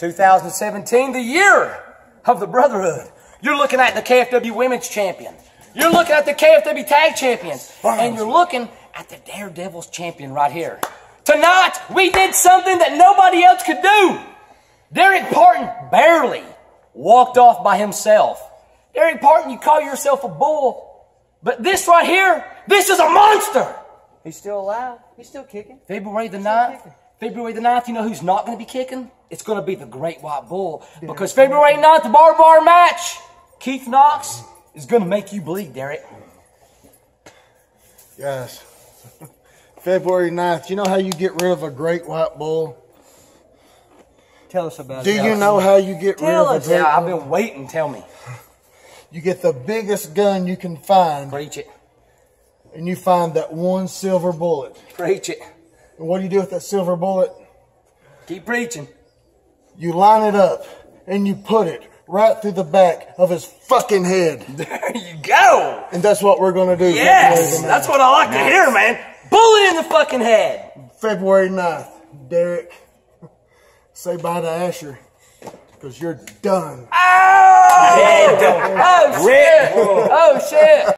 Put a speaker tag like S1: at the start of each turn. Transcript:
S1: 2017, the year of the Brotherhood. You're looking at the KFW Women's Champion. You're looking at the KFW Tag Champions. And you're looking at the Daredevils Champion right here. Tonight, we did something that nobody else could do. Derek Parton barely walked off by himself. Derek Parton, you call yourself a bull, but this right here, this is a monster.
S2: He's still alive. He's still kicking.
S1: February the 9th, February the 9th, you know who's not going to be kicking? It's going to be the Great White Bull. Because February 9th, the bar bar match, Keith Knox is going to make you bleed, Derek.
S3: Yes. February 9th, you know how you get rid of a great white bull?
S2: Tell us about
S3: Do
S2: it.
S3: Do you know how you get rid
S2: Tell
S3: of a great
S1: Yeah, I've been waiting. Tell me.
S3: You get the biggest gun you can find,
S1: Preach it.
S3: and you find that one silver bullet.
S1: Preach it.
S3: And what do you do with that silver bullet?
S1: Keep preaching.
S3: You line it up, and you put it right through the back of his fucking head.
S1: There you go.
S3: And that's what we're going to do.
S1: Yes, that's what I like to hear, man. Bullet in the fucking head.
S3: February 9th. Derek, say bye to Asher, because you're done.
S1: Oh, oh shit. Oh shit. Oh,